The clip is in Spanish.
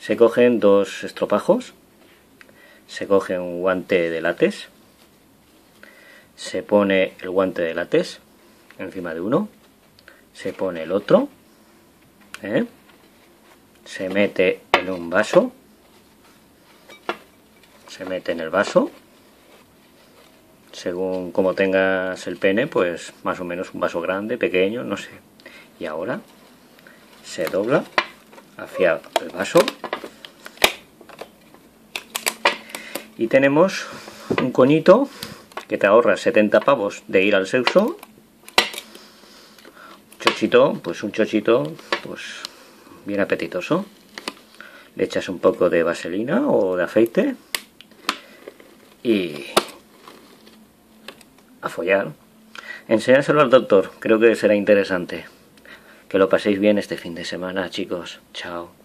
Se cogen dos estropajos, se coge un guante de látex, se pone el guante de látex encima de uno, se pone el otro, ¿eh? se mete en un vaso, se mete en el vaso, según como tengas el pene, pues más o menos un vaso grande, pequeño, no sé. Y ahora se dobla hacia el vaso y tenemos un coñito que te ahorra 70 pavos de ir al sexo chochito pues un chochito pues bien apetitoso le echas un poco de vaselina o de aceite y a follar enséñaselo al doctor creo que será interesante que lo paséis bien este fin de semana, chicos. Chao.